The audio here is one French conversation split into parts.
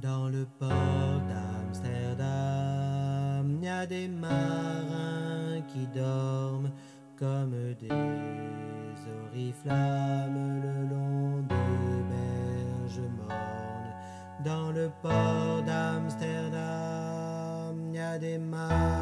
Dans le port d'Amsterdam, il y a des marins qui dorment comme des oriflammes le long des berges mornes. Dans le port d'Amsterdam, il y a des marins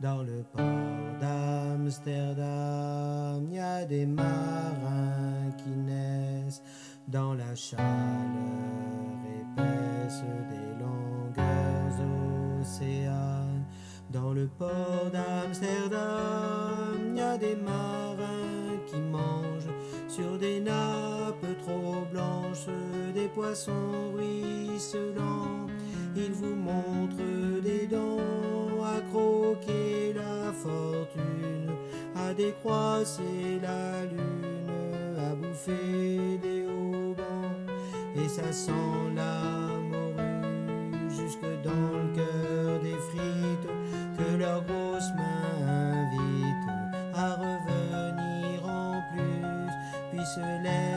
Dans le port d'Amsterdam, il y a des marins qui naissent dans la chaleur épaisse des longueurs océanes. Dans le port d'Amsterdam, il y a des marins qui mangent sur des nappes trop blanches des poissons ruisselants. Ils vous montrent des dents à croquer la fortune, à décroisser la lune, à bouffer des haubans. Et ça sent la morue jusque dans le cœur des frites que leurs grosses mains invitent à revenir en plus, puis se lèvent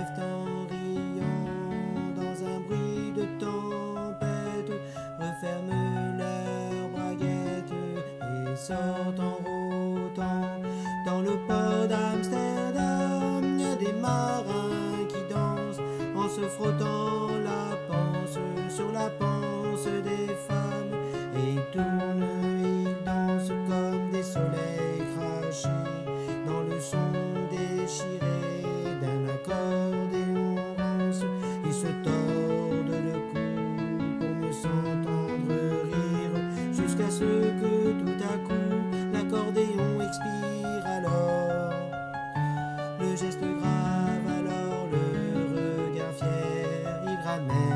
sortent en rôdant dans le port d'Amsterdam. Y a des marins qui dansent en se frottant la panse sur la panse des femmes. 하네.